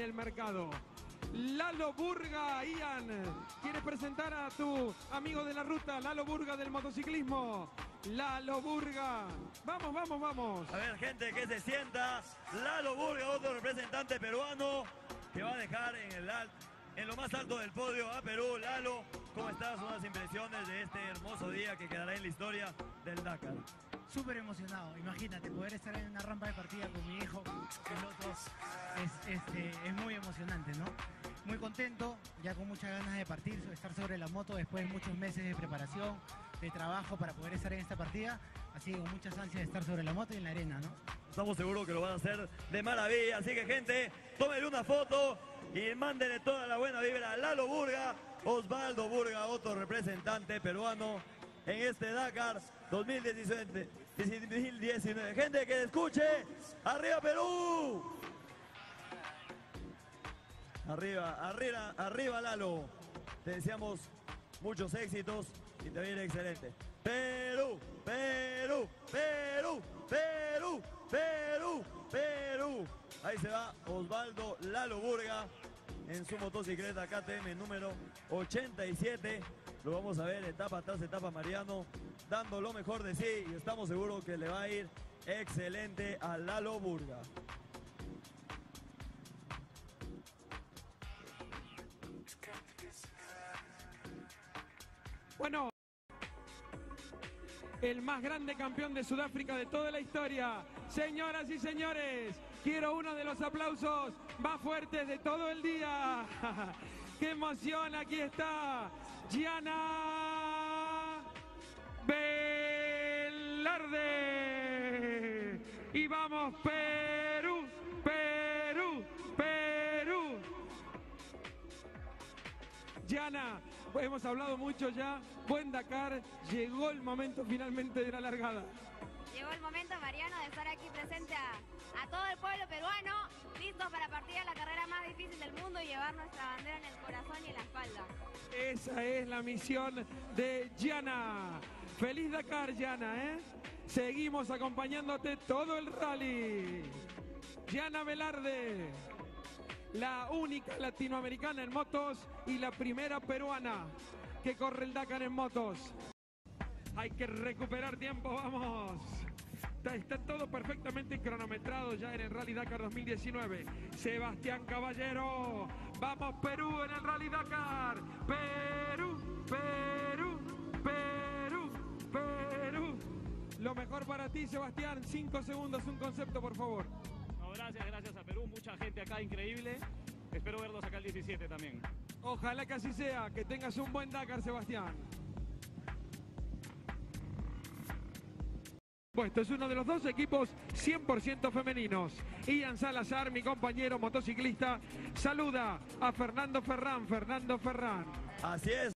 el mercado. Lalo Burga, Ian, ¿quieres presentar a tu amigo de la ruta, Lalo Burga del motociclismo? Lalo Burga, vamos, vamos, vamos. A ver, gente que se sienta. Lalo Burga, otro representante peruano que va a dejar en, el al- en lo más alto del podio a Perú. Lalo, ¿cómo estás? Unas impresiones de este hermoso día que quedará en la historia del Dakar. Súper emocionado, imagínate, poder estar en una rampa de partida con mi hijo, piloto, es, este, es muy emocionante, ¿no? Muy contento, ya con muchas ganas de partir, estar sobre la moto después de muchos meses de preparación, de trabajo para poder estar en esta partida, así que con muchas ansias de estar sobre la moto y en la arena, ¿no? Estamos seguros que lo van a hacer de maravilla. Así que, gente, tómenle una foto y mándenle toda la buena vibra a Lalo Burga, Osvaldo Burga, otro representante peruano en este Dakar 2017. 2019. Gente que escuche, ¡Arriba Perú! Arriba, arriba, arriba Lalo. Te deseamos muchos éxitos y te ir excelente. Perú, Perú, Perú, Perú, Perú, Perú. Ahí se va Osvaldo Lalo Burga en su motocicleta KTM número 87. Lo vamos a ver etapa tras etapa Mariano, dando lo mejor de sí y estamos seguros que le va a ir excelente a Lalo Burga. Bueno, el más grande campeón de Sudáfrica de toda la historia. Señoras y señores, quiero uno de los aplausos más fuertes de todo el día. ¡Qué emoción! Aquí está Gianna Velarde. Y vamos, Perú, Perú, Perú. Yana, hemos hablado mucho ya. Buen Dakar. Llegó el momento finalmente de la largada. Llegó el momento, Mariano, de estar aquí presente a, todo el pueblo peruano, listos para partir a la carrera más difícil del mundo y llevar nuestra bandera en el corazón y en la espalda. Esa es la misión de Yana. Feliz Dakar, Yana, ¿eh? Seguimos acompañándote todo el rally. Yana Velarde, la única latinoamericana en motos y la primera peruana que corre el Dakar en motos. Hay que recuperar tiempo, vamos. Está, está todo perfectamente cronometrado ya en el Rally Dakar 2019. Sebastián Caballero, vamos Perú en el Rally Dakar. Perú, Perú, Perú, Perú. Lo mejor para ti, Sebastián. Cinco segundos, un concepto, por favor. No, gracias, gracias a Perú, mucha gente acá, increíble. Espero verlos acá el 17 también. Ojalá que así sea, que tengas un buen Dakar, Sebastián. Puesto es uno de los dos equipos 100% femeninos. Ian Salazar, mi compañero motociclista, saluda a Fernando Ferrán. Fernando Ferrán. Así es.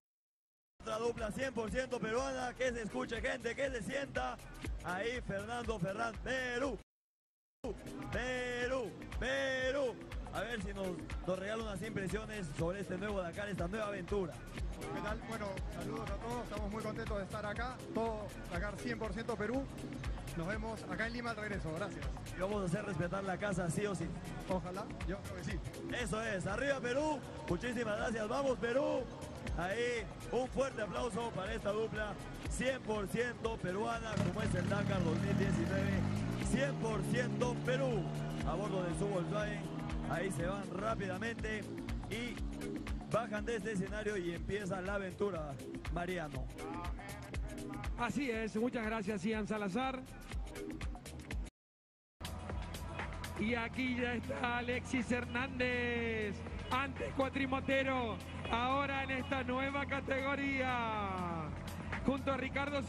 Otra dupla 100% peruana. Que se escuche, gente, que se sienta. Ahí Fernando Ferran, Perú. Perú, Perú. A ver si nos, nos regala unas impresiones sobre este nuevo Dakar, esta nueva aventura. ¿Qué tal? Bueno, saludos a todos, estamos muy contentos de estar acá, todo Dakar 100% Perú. Nos vemos acá en Lima al regreso, gracias. Y vamos a hacer respetar la casa, sí o sí. Ojalá, yo creo que sí. Eso es, arriba Perú. Muchísimas gracias, vamos Perú. Ahí, un fuerte aplauso para esta dupla 100% peruana, como es el Dakar 2019. 100% Perú, a bordo de su Volkswagen. Ahí se van rápidamente y bajan de este escenario y empieza la aventura, Mariano. Así es, muchas gracias Ian Salazar. Y aquí ya está Alexis Hernández, antes cuatrimotero, ahora en esta nueva categoría, junto a Ricardo.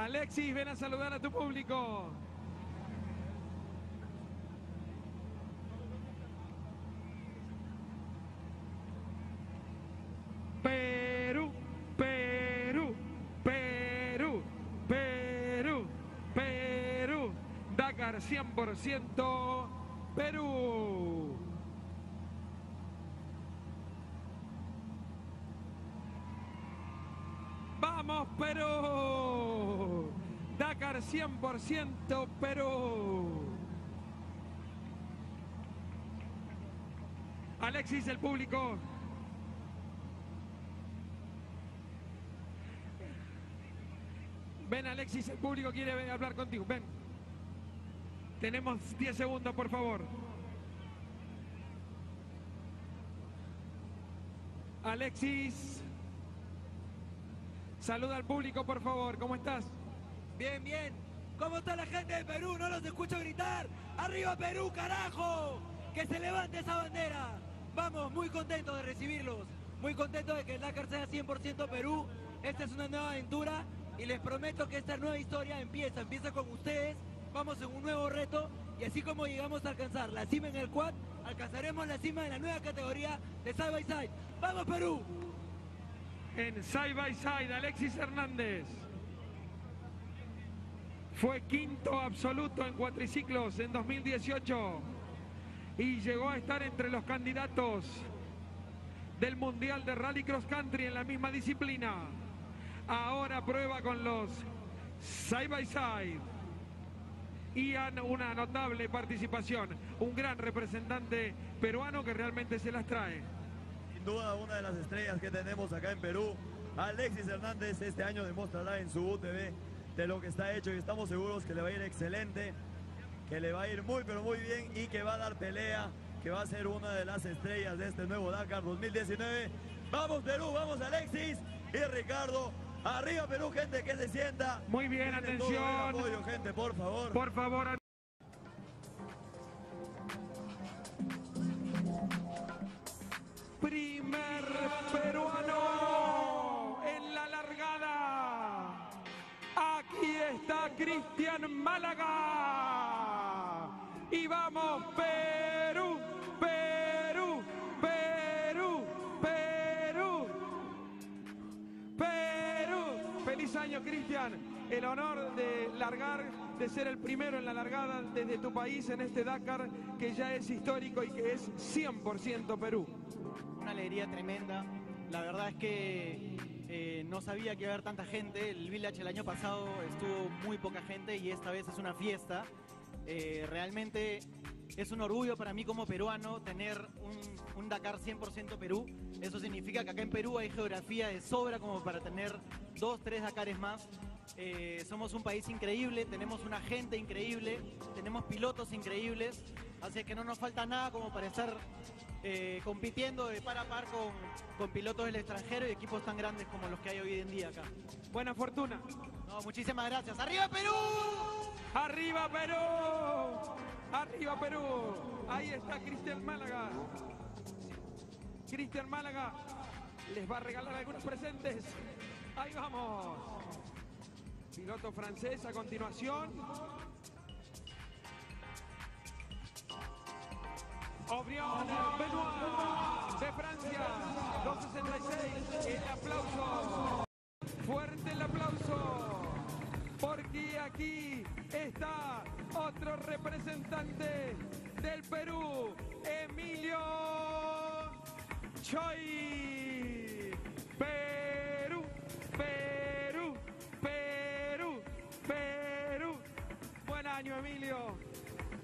Alexis, ven a saludar a tu público. Perú, Perú, Perú, Perú, Perú. Dakar 100% Perú. Vamos. Vamos Perú. Dakar 100% Perú. Alexis, el público. Ven Alexis, el público quiere hablar contigo. Ven. Tenemos 10 segundos, por favor. Alexis. Saluda al público, por favor. ¿Cómo estás? Bien, bien. ¿Cómo está la gente de Perú? No los escucho gritar. ¡Arriba Perú, carajo! ¡Que se levante esa bandera! Vamos, muy contento de recibirlos. Muy contento de que el Dakar sea 100% Perú. Esta es una nueva aventura y les prometo que esta nueva historia empieza. Empieza con ustedes. Vamos en un nuevo reto y así como llegamos a alcanzar la cima en el quad, alcanzaremos la cima en la nueva categoría de Side by Side. ¡Vamos Perú! En Side by Side, Alexis Hernández. Fue quinto absoluto en cuatriciclos en 2018 y llegó a estar entre los candidatos del Mundial de Rally Cross Country en la misma disciplina. Ahora prueba con los side by side. Y una notable participación, un gran representante peruano que realmente se las trae. Sin duda una de las estrellas que tenemos acá en Perú, Alexis Hernández este año demostrará en su UTV de lo que está hecho y estamos seguros que le va a ir excelente, que le va a ir muy pero muy bien y que va a dar pelea, que va a ser una de las estrellas de este nuevo Dakar 2019. Vamos Perú, vamos Alexis y Ricardo. Arriba Perú, gente, que se sienta. Muy bien, atención. apoyo, gente, por favor. Por favor. Primer peruano Cristian Málaga. Y vamos, Perú, Perú, Perú, Perú, Perú. Feliz año, Cristian. El honor de largar, de ser el primero en la largada desde tu país en este Dakar, que ya es histórico y que es 100% Perú. Una alegría tremenda. La verdad es que eh, no sabía que iba a haber tanta gente. El Village el año pasado estuvo muy poca gente y esta vez es una fiesta. Eh, realmente es un orgullo para mí como peruano tener un, Dakar 100% Perú. Eso significa que acá en Perú hay geografía de sobra como para tener dos, tres Dakares más. Eh, somos un país increíble, tenemos una gente increíble, tenemos pilotos increíbles, así que no nos falta nada como para estar eh, compitiendo de par a par con, con pilotos del extranjero y equipos tan grandes como los que hay hoy en día acá. Buena fortuna. No, muchísimas gracias. ¡Arriba Perú! ¡Arriba Perú! ¡Arriba Perú! Ahí está Cristian Málaga. Cristian Málaga les va a regalar algunos presentes. Ahí vamos. Piloto francés a continuación. Obrión Benoit de Francia, 266. El aplauso. Fuerte el aplauso. Porque aquí está otro representante del Perú, Emilio Choi.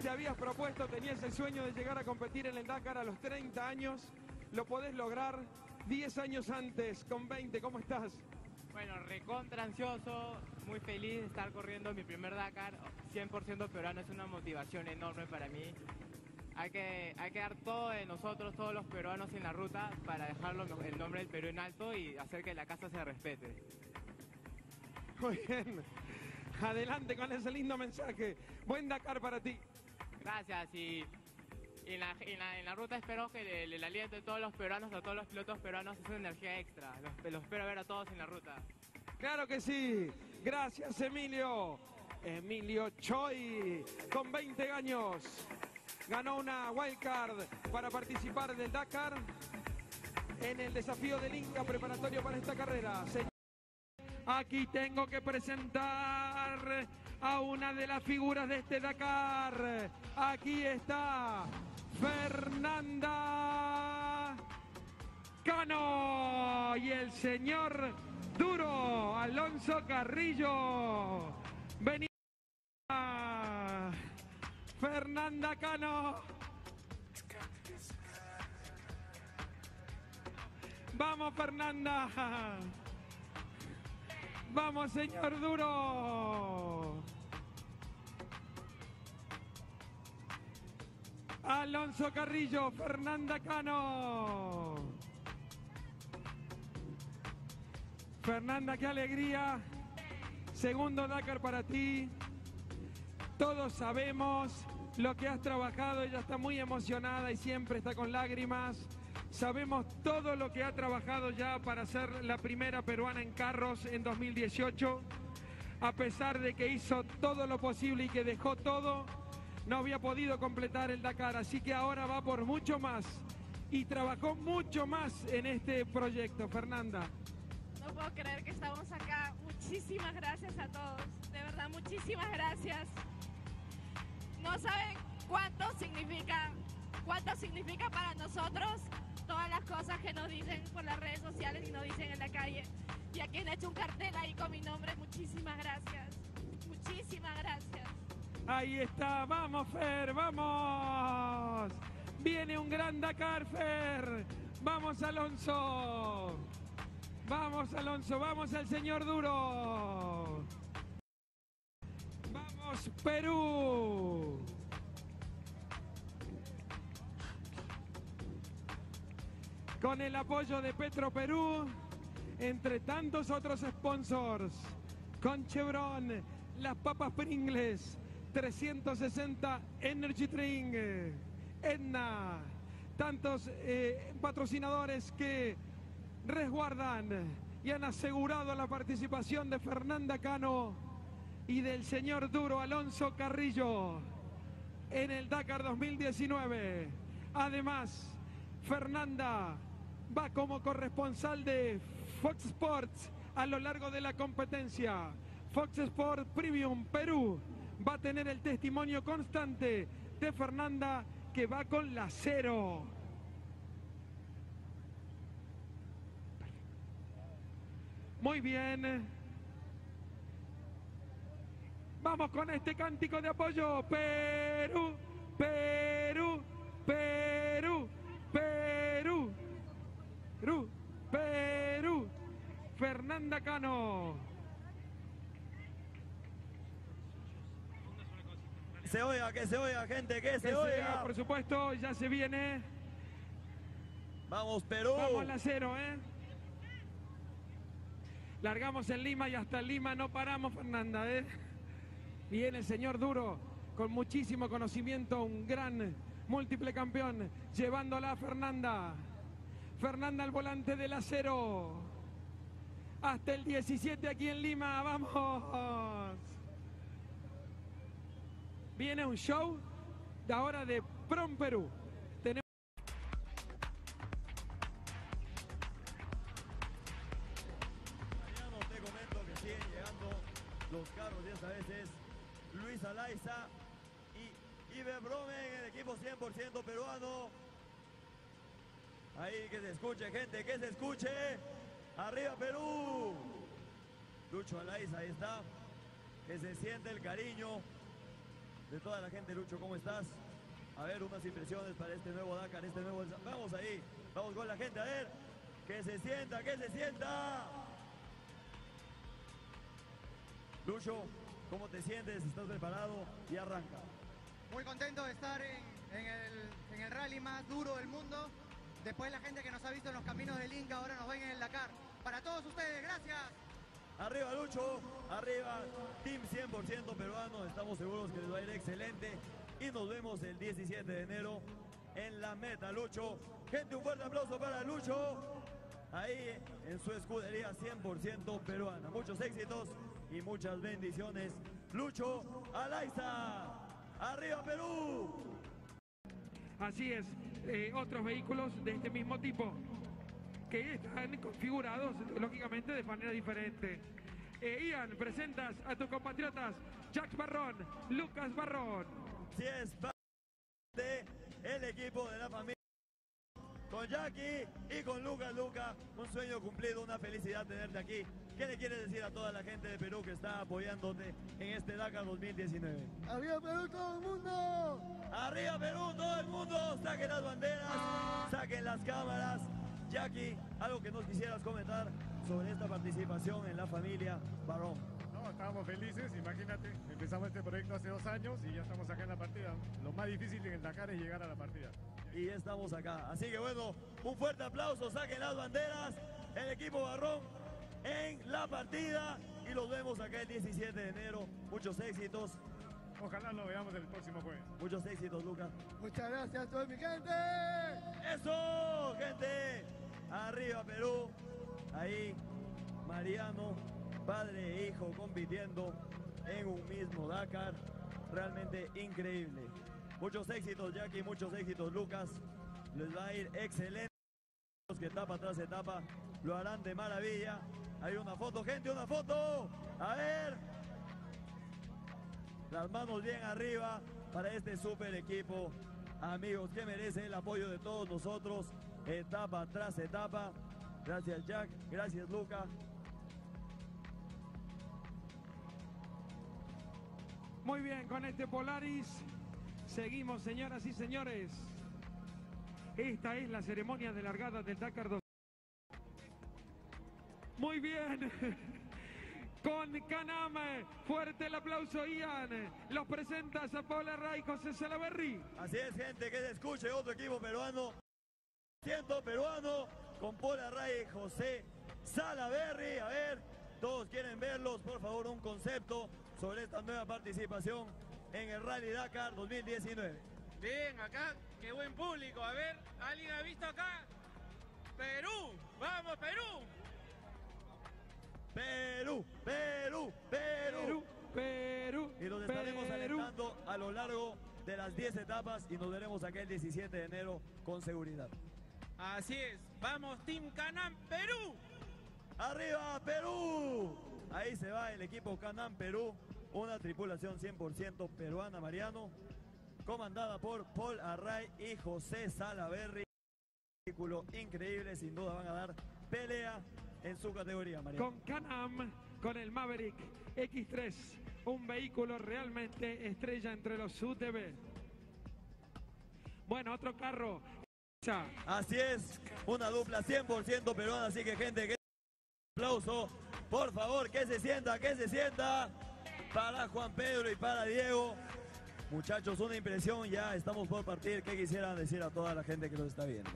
Te habías propuesto, tenías el sueño de llegar a competir en el Dakar a los 30 años. Lo podés lograr 10 años antes, con 20. ¿Cómo estás? Bueno, recontra ansioso, muy feliz de estar corriendo mi primer Dakar, 100% peruano, es una motivación enorme para mí. Hay que, hay que dar todo de nosotros, todos los peruanos en la ruta, para dejar el nombre del Perú en alto y hacer que la casa se respete. Muy bien. Adelante con ese lindo mensaje. Buen Dakar para ti. Gracias y en la, en la, ruta espero que el, el aliento de todos los peruanos, de todos los pilotos peruanos, es una energía extra. Los, los espero ver a todos en la ruta. Claro que sí. Gracias, Emilio. Emilio Choi, con 20 años, ganó una wildcard para participar del Dakar en el desafío del Inca preparatorio para esta carrera. Aquí tengo que presentar a una de las figuras de este Dakar. Aquí está Fernanda Cano y el señor Duro, Alonso Carrillo. Venía Fernanda Cano. Vamos, Fernanda. Vamos, señor Duro. Alonso Carrillo, Fernanda Cano. Fernanda, qué alegría. Segundo Dakar para ti. Todos sabemos lo que has trabajado. Ella está muy emocionada y siempre está con lágrimas. Sabemos todo lo que ha trabajado ya para ser la primera peruana en carros en 2018. A pesar de que hizo todo lo posible y que dejó todo, no había podido completar el Dakar. Así que ahora va por mucho más y trabajó mucho más en este proyecto. Fernanda. No puedo creer que estamos acá. Muchísimas gracias a todos. De verdad, muchísimas gracias. No saben cuánto significa, cuánto significa para nosotros todas las cosas que nos dicen por las redes sociales y nos dicen en la calle. Y a quien ha hecho un cartel ahí con mi nombre, muchísimas gracias. Muchísimas gracias. Ahí está, vamos Fer, vamos. Viene un gran Dakar Fer. Vamos Alonso. Vamos Alonso, vamos al señor Duro. Vamos Perú. Con el apoyo de Petro Perú, entre tantos otros sponsors, con Chevron, las papas Pringles, 360 Energy Drink, Edna, tantos eh, patrocinadores que resguardan y han asegurado la participación de Fernanda Cano y del señor Duro Alonso Carrillo en el Dakar 2019. Además, Fernanda va como corresponsal de Fox Sports a lo largo de la competencia. Fox Sports Premium Perú va a tener el testimonio constante de Fernanda que va con la cero. Muy bien. Vamos con este cántico de apoyo. Perú, Perú, Perú, Perú, Perú, Perú. Fernanda Cano. Se oiga, que se oiga, gente, que se Que se oiga. oiga, por supuesto, ya se viene. Vamos, Perú. Vamos a la cero, ¿eh? Largamos en Lima y hasta Lima no paramos, Fernanda, ¿eh? Viene el señor Duro con muchísimo conocimiento, un gran múltiple campeón, llevándola a Fernanda. Fernanda al volante del acero. Hasta el 17 aquí en Lima, vamos. Viene un show de ahora de Prom Perú. Tenemos te comento que siguen llegando los carros y esta vez es Luis Alaiza y Iber Bromen, el equipo 100% peruano. Ahí que se escuche, gente, que se escuche. Arriba Perú. Lucho Alaiza, ahí está. Que se siente el cariño de toda la gente. Lucho, ¿cómo estás? A ver, unas impresiones para este nuevo Dakar, este nuevo... Vamos ahí, vamos con la gente, a ver. Que se sienta, que se sienta. Lucho, ¿cómo te sientes? ¿Estás preparado? Y arranca. Muy contento de estar en, el, en el rally más duro del mundo. Después la gente que nos ha visto en los caminos del Inca ahora nos ven en el Dakar. Para todos ustedes, gracias. Arriba Lucho, arriba Team 100% peruano, estamos seguros que les va a ir excelente y nos vemos el 17 de enero en la meta Lucho. Gente, un fuerte aplauso para Lucho, ahí en su escudería 100% peruana. Muchos éxitos y muchas bendiciones. Lucho Alaiza, arriba Perú. Así es, eh, otros vehículos de este mismo tipo que están configurados lógicamente de manera diferente. Eh, Ian, presentas a tus compatriotas Jack Barrón, Lucas Barrón. Si es parte del equipo de la familia con Jackie y con Lucas. Lucas, un sueño cumplido, una felicidad tenerte aquí. ¿Qué le quieres decir a toda la gente de Perú que está apoyándote en este Dakar 2019? ¡Arriba Perú todo el mundo! ¡Arriba Perú todo el mundo! Saquen las banderas, saquen las cámaras. Jackie, algo que nos quisieras comentar sobre esta participación en la familia Barón. No, estábamos felices, imagínate, empezamos este proyecto hace dos años y ya estamos acá en la partida. Lo más difícil en el Dakar es llegar a la partida. Y ya estamos acá. Así que bueno, un fuerte aplauso, saquen las banderas, el equipo Barrón en la partida y los vemos acá el 17 de enero. Muchos éxitos. Ojalá lo veamos el próximo jueves. Muchos éxitos, Lucas. Muchas gracias a toda mi gente. ¡Eso, gente! Arriba Perú. Ahí, Mariano, padre e hijo compitiendo en un mismo Dakar. Realmente increíble. Muchos éxitos, Jackie, muchos éxitos, Lucas. Les va a ir excelente. Los que etapa tras etapa lo harán de maravilla. Hay una foto, gente, una foto. A ver. Las manos bien arriba para este super equipo. Amigos, que merece el apoyo de todos nosotros. Etapa tras etapa. Gracias, Jack. Gracias, Luca. Muy bien, con este Polaris seguimos, señoras y señores. Esta es la ceremonia de largada del Dakar 2. Muy bien. Con Caname, fuerte el aplauso, Ian. Los presentas a Paula Ray, José Salaberry. Así es, gente, que se escuche otro equipo peruano. Siento peruano con Paula Ray y José Salaberry. A ver, todos quieren verlos, por favor, un concepto sobre esta nueva participación en el Rally Dakar 2019. Bien, acá, qué buen público. A ver, ¿alguien ha visto acá? Perú, vamos Perú. Perú, Perú, Perú, Perú. Y los estaremos alentando a lo largo de las 10 etapas y nos veremos acá el 17 de enero con seguridad. Así es, vamos Team Canam Perú. ¡Arriba, Perú! Ahí se va el equipo Canam Perú, una tripulación 100% peruana, Mariano, comandada por Paul Array y José. Vehículo increíble, sin duda van a dar pelea en su categoría, Mariano. Con Canam, con el Maverick X3, un vehículo realmente estrella entre los UTV. Bueno, otro carro. Así es, una dupla 100% peruana, así que gente, que aplauso, por favor, que se sienta, que se sienta para Juan Pedro y para Diego. Muchachos, una impresión, ya estamos por partir, ¿qué quisieran decir a toda la gente que nos está viendo?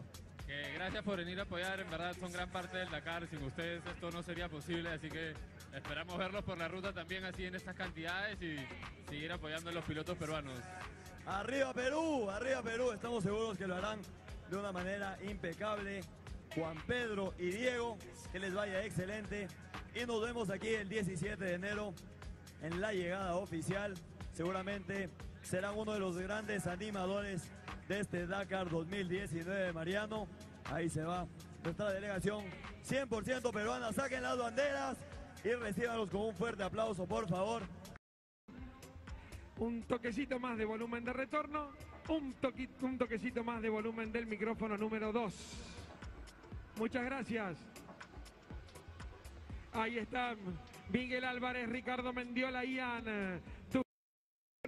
Gracias por venir a apoyar, en verdad son gran parte del Dakar, sin ustedes esto no sería posible, así que esperamos verlos por la ruta también así en estas cantidades y seguir apoyando a los pilotos peruanos. Arriba Perú, arriba Perú, estamos seguros que lo harán de una manera impecable. Juan Pedro y Diego, que les vaya excelente. Y nos vemos aquí el 17 de enero en la llegada oficial. Seguramente serán uno de los grandes animadores de este Dakar 2019, Mariano. Ahí se va nuestra delegación 100% peruana. Saquen las banderas y recíbanlos con un fuerte aplauso, por favor. Un toquecito más de volumen de retorno. Un, un toquecito más de volumen del micrófono número 2. Muchas gracias. Ahí están Miguel Álvarez, Ricardo Mendiola, Ian.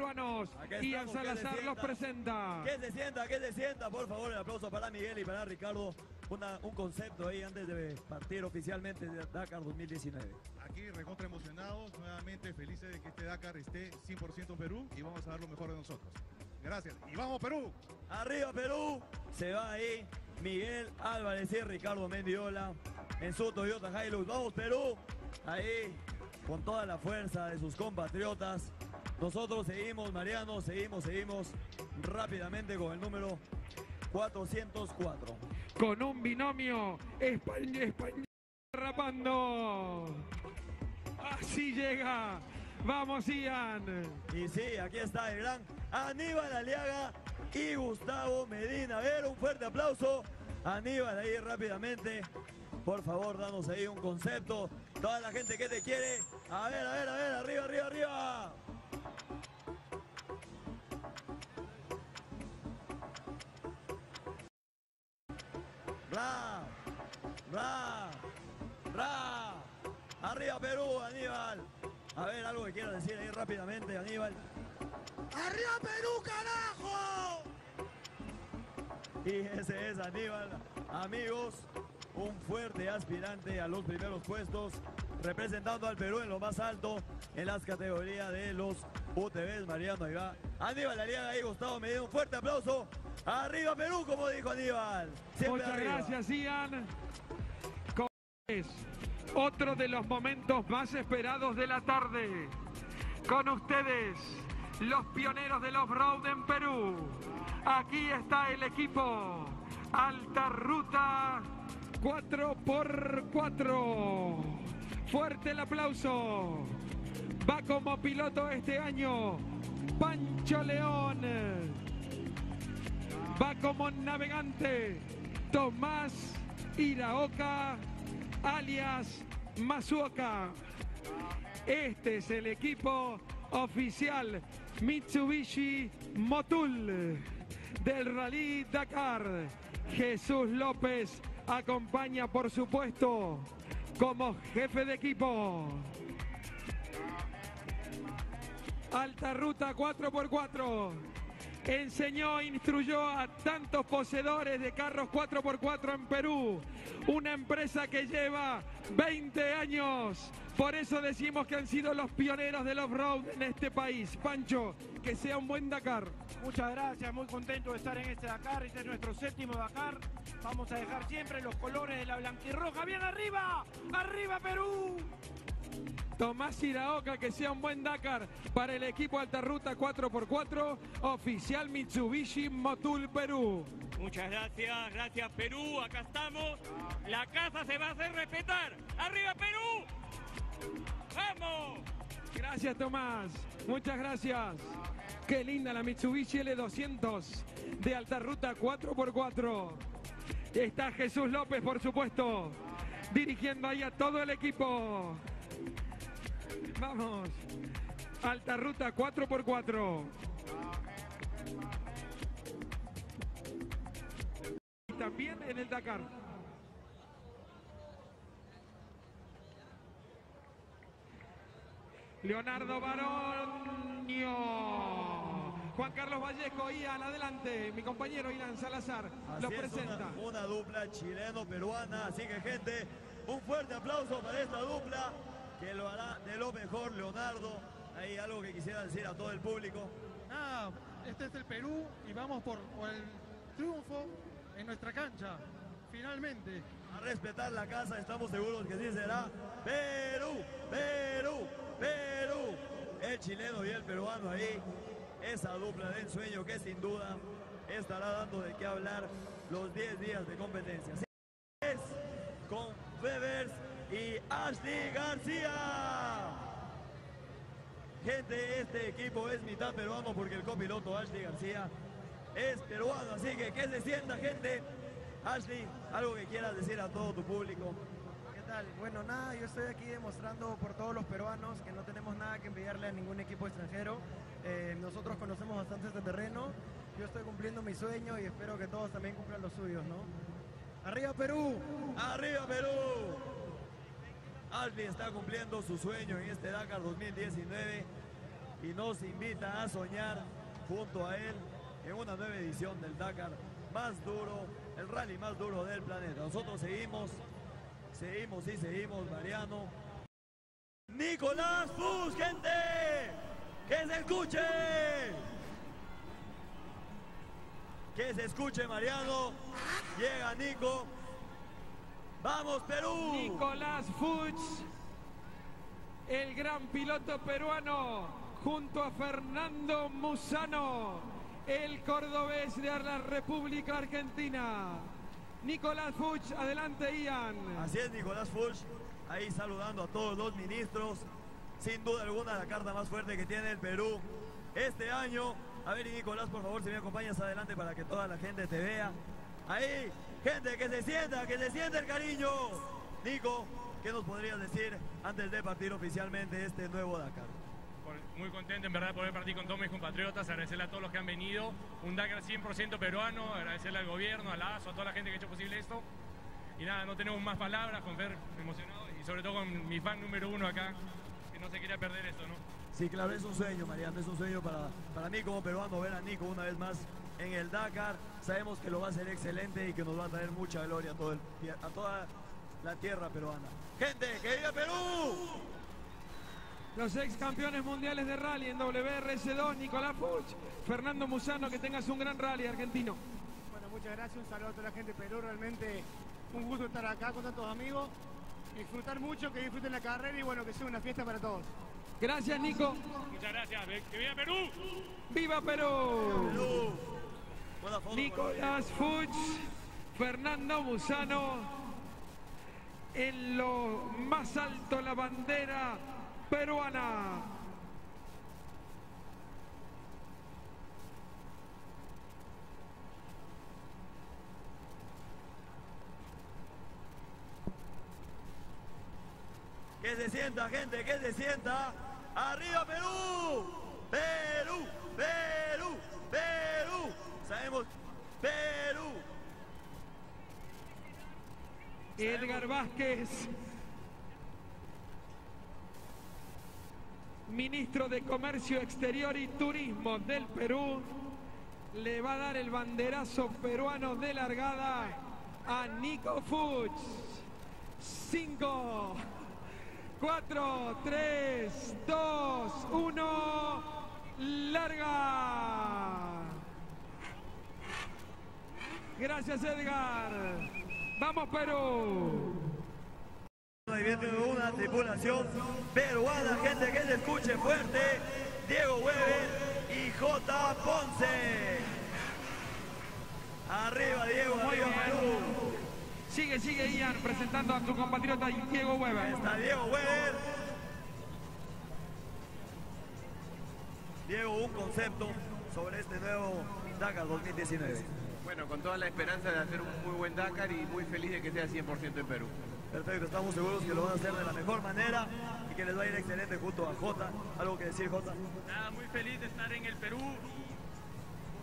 Peruanos. Ian Salazar los presenta. Que se sienta, que se sienta, por favor, el aplauso para Miguel y para Ricardo. Una- un concepto ahí antes de partir oficialmente de Dakar 2019. Aquí recontra emocionados, nuevamente felices de que este Dakar esté 100% Perú y vamos a dar lo mejor de nosotros. Gracias. Y vamos Perú. Arriba Perú, se va ahí Miguel Álvarez y Ricardo Mendiola en su Toyota Hilux. Vamos Perú, ahí con toda la fuerza de sus compatriotas. Nosotros seguimos, Mariano, seguimos, seguimos rápidamente con el número 404. Con un binomio español, español rapando. Así llega. Vamos, Ian. Y sí, aquí está el gran Aníbal Aliaga y Gustavo Medina. A ver, un fuerte aplauso. Aníbal, ahí rápidamente. Por favor, danos ahí un concepto. Toda la gente que te quiere. A ver, a ver, a ver, arriba, arriba, arriba. Ra, ra, ra. Arriba Perú, Aníbal. A ver, algo que quiera decir ahí rápidamente, Aníbal. ¡Arriba Perú, carajo! Y ese es Aníbal. Amigos, un fuerte aspirante a los primeros puestos, representando al Perú en lo más alto en las categorías de los UTVs. Mariano ahí va. Aníbal Aliaga y Gustavo Medina, un fuerte aplauso. Arriba Perú, como dijo Aníbal. Siempre Muchas arriba. gracias, Ian. Otro de los momentos más esperados de la tarde. Con ustedes, los pioneros del off-road en Perú. Aquí está el equipo. Alta Ruta 4x4. Fuerte el aplauso. Va como piloto este año Pancho León. Va como navegante Tomás Iraoka, alias Masuoka. Este es el equipo oficial Mitsubishi Motul del Rally Dakar. Jesús López acompaña, por supuesto, como jefe de equipo. Alta Ruta 4x4. Enseñó e instruyó a tantos poseedores de carros 4x4 en Perú. Una empresa que lleva 20 años. Por eso decimos que han sido los pioneros del off-road en este país. Pancho, que sea un buen Dakar. Muchas gracias, muy contento de estar en este Dakar. Este es nuestro séptimo Dakar. Vamos a dejar siempre los colores de la blanquirroja. ¡Bien arriba! ¡Arriba Perú! Tomás Iraoka, que sea un buen Dakar para el equipo Alta Ruta 4x4, oficial Mitsubishi Motul Perú. Muchas gracias, gracias Perú, acá estamos. La casa se va a hacer respetar. ¡Arriba Perú! ¡Vamos! Gracias Tomás, muchas gracias. Qué linda la Mitsubishi L200 de Alta Ruta 4x4. Está Jesús López, por supuesto, dirigiendo ahí a todo el equipo. Vamos, Alta Ruta 4x4. Y también en el Dakar. Leonardo Baronio. Juan Carlos Vallejo, Ian, adelante. Mi compañero Ian Salazar Así lo es, presenta. Una, una dupla chileno-peruana. Así que, gente, un fuerte aplauso para esta dupla que lo hará de lo mejor, Leonardo. Hay algo que quisiera decir a todo el público. Nada, este es el Perú y vamos por, por el triunfo en nuestra cancha. Finalmente. A respetar la casa, estamos seguros que sí será. Perú, Perú, Perú. El chileno y el peruano ahí. Esa dupla de ensueño que sin duda estará dando de qué hablar los 10 días de competencia. Ashley García. Gente, este equipo es mitad peruano porque el copiloto Ashley García es peruano. Así que que se sienta, gente. Ashley, algo que quieras decir a todo tu público. ¿Qué tal? Bueno, nada, yo estoy aquí demostrando por todos los peruanos que no tenemos nada que envidiarle a ningún equipo extranjero. Eh, nosotros conocemos bastante este terreno. Yo estoy cumpliendo mi sueño y espero que todos también cumplan los suyos, ¿no? ¡Arriba Perú! ¡Arriba Perú! Ashley está cumpliendo su sueño en este Dakar 2019 y nos invita a soñar junto a él en una nueva edición del Dakar más duro, el rally más duro del planeta. Nosotros seguimos, seguimos y seguimos, Mariano. Nicolás Fus, gente, que se escuche. Que se escuche, Mariano. Llega Nico. ¡Vamos, Perú! Nicolás Fuchs, el gran piloto peruano, junto a Fernando Musano, el cordobés de la República Argentina. Nicolás Fuchs, adelante Ian. Así es, Nicolás Fuchs, ahí saludando a todos los ministros. Sin duda alguna, la carta más fuerte que tiene el Perú este año. A ver, Nicolás, por favor, si me acompañas adelante para que toda la gente te vea. Ahí, gente, que se sienta, que se sienta el cariño. Nico, ¿qué nos podrías decir antes de partir oficialmente este nuevo Dakar? Muy contento en verdad de poder partir con todos mis compatriotas, agradecerle a todos los que han venido, un Dakar 100% peruano, agradecerle al gobierno, al ASO, a toda la gente que ha hecho posible esto Y nada, no tenemos más palabras, con Fer emocionado y sobre todo con mi fan número uno acá, que no se quería perder esto, ¿no? Sí, claro, es un sueño, Mariano, es un sueño para, para mí como peruano ver a Nico una vez más en el Dakar. Sabemos que lo va a hacer excelente y que nos va a traer mucha gloria a, todo el- a toda la tierra peruana. Gente, que viva Perú. Los ex campeones mundiales de rally en WRC2, Nicolás Puch, Fernando Musano, que tengas un gran rally argentino. Bueno, muchas gracias, un saludo a toda la gente de Perú, realmente un gusto estar acá con tantos amigos, disfrutar mucho, que disfruten la carrera y bueno, que sea una fiesta para todos. Gracias, Nico. Muchas gracias, que viva Perú. ¡Viva Perú! Nicolás Fuchs, Fernando Musano, en lo más alto la bandera peruana. Que se sienta, gente, que se sienta. ¡Arriba Perú! ¡Perú! ¡Perú! ¡Perú! Sabemos, Perú. Edgar Vázquez, ministro de Comercio Exterior y Turismo del Perú, le va a dar el banderazo peruano de largada a Nico Fuchs. 5, 4, 3, 2, 1, larga. Gracias Edgar. Vamos Perú. Una tripulación peruana, gente que se escuche fuerte. Diego Weber y J. Ponce. Arriba Diego, Muy arriba bien. Perú. Sigue, sigue Ian presentando a tu compatriota Diego Weber. Está Diego Weber. Diego, un concepto sobre este nuevo Dakar 2019. Bueno, con toda la esperanza de hacer un muy buen Dakar y muy feliz de que sea 100% en Perú. Perfecto, estamos seguros que lo van a hacer de la mejor manera y que les va a ir excelente junto a Jota. ¿Algo que decir, Jota? Nada, muy feliz de estar en el Perú.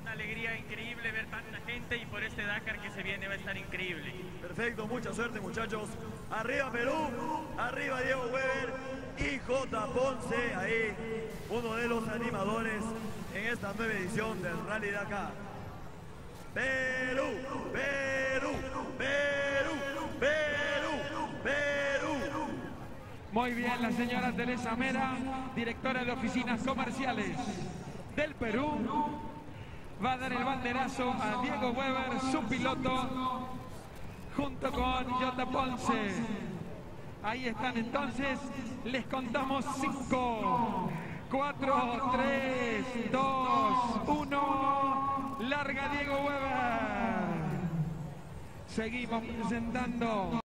Una alegría increíble ver tanta gente y por este Dakar que se viene va a estar increíble. Perfecto, mucha suerte muchachos. Arriba Perú, arriba Diego Weber y J. Ponce, ahí uno de los animadores en esta nueva edición del Rally Dakar. Perú, Perú, Perú, Perú, Perú. Muy bien, la señora Teresa Mera, directora de oficinas comerciales del Perú, va a dar el banderazo a Diego Weber, su piloto, junto con Jota Ponce. Ahí están entonces, les contamos 5, 4, 3, 2, 1, larga Diego Weber. Seguimos presentando.